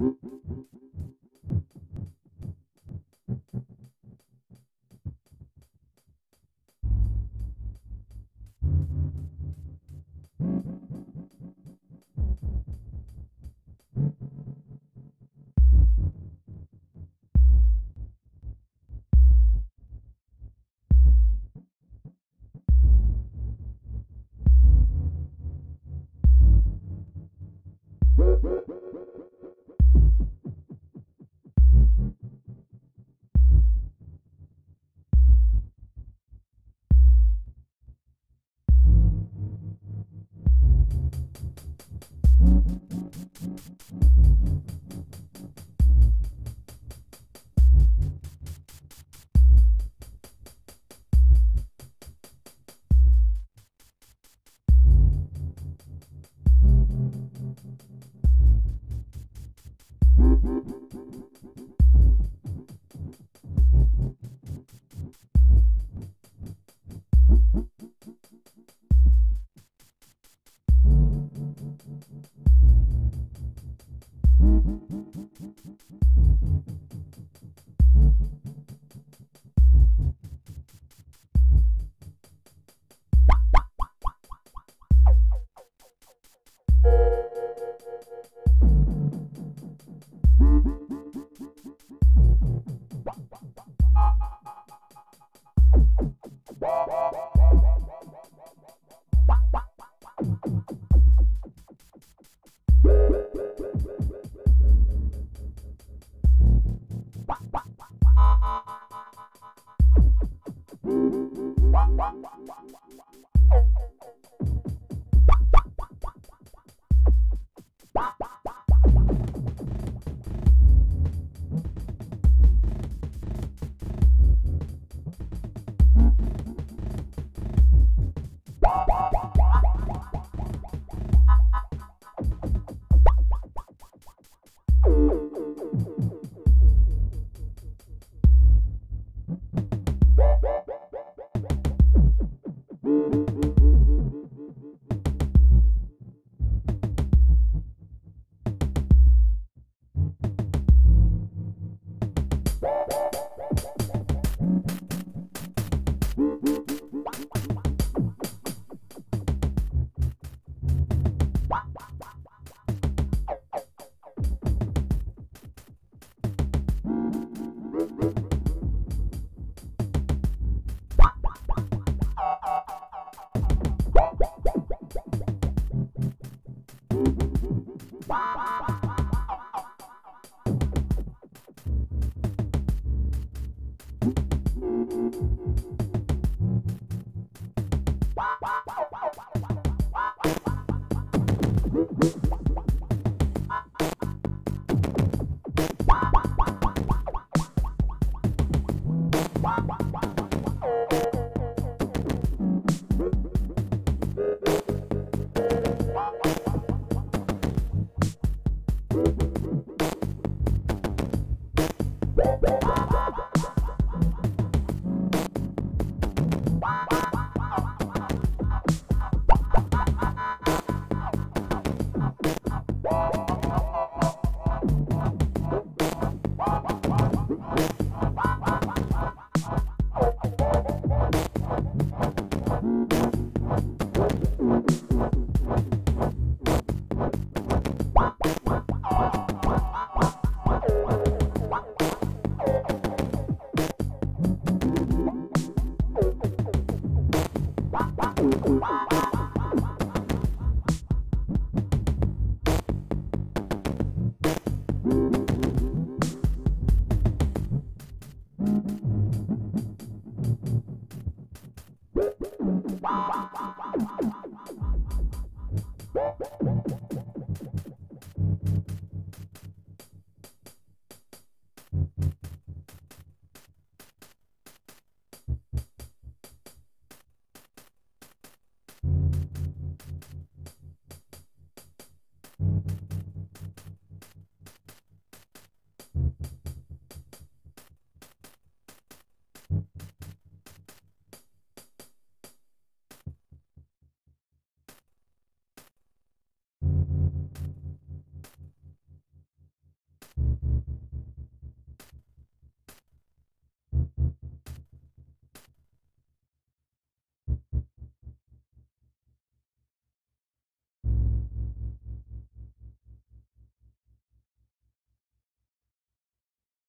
Thank